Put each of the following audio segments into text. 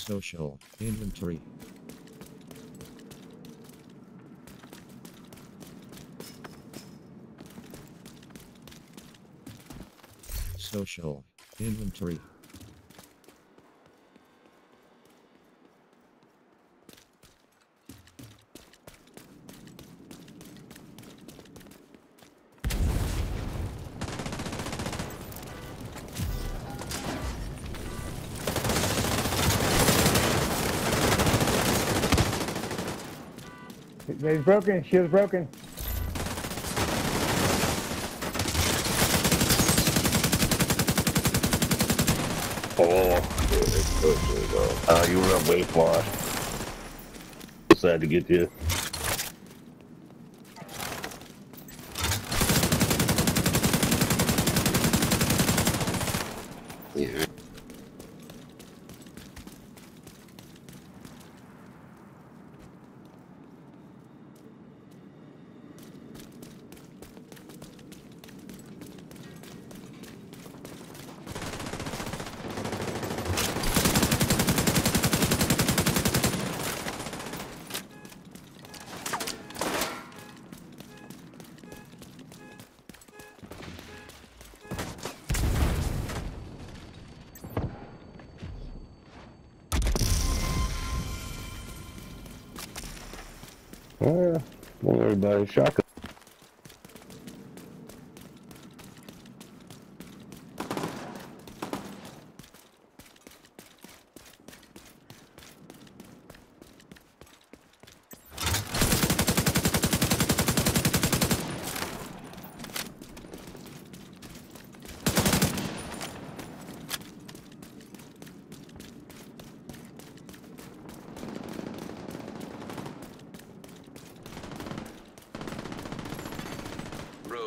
Social inventory. Social inventory. He's broken. Shield's broken. Oh, uh, you were way far. Sad to get you. Well, everybody shotgun.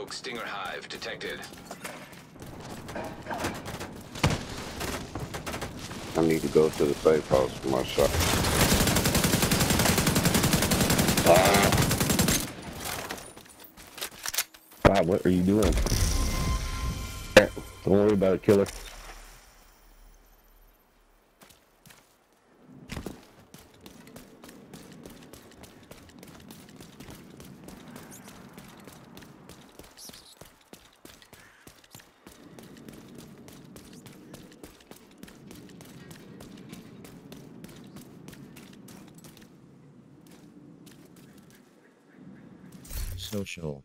Rogue Stinger Hive detected. I need to go to the safe house for my shot. Ah. God, what are you doing? Don't worry about it, killer. Social